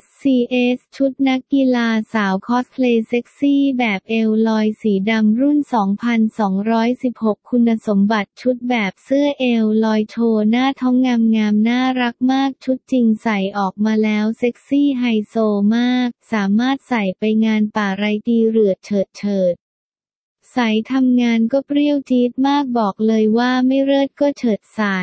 SCS ชุดนักกีฬาสาวคอสเพลย์เซ็กซี่แบบเอวลอยสีดำรุ่น 2216 คุณสมบัติชุดแบบเสื้อเอวลอยโชว์หน้าท้องงามงามน่ารักมากชุดจริงใส่ออกมาแล้วเซ็กซี่ไฮโซมาก สามารถใส่ไปงานปาร์ตี้เริ่ดเฉิดเฉิดใส่ทำงานก็เปรี้ยวจี๊ดมากบอกเลยว่าไม่เลิศก็เฉิดใส่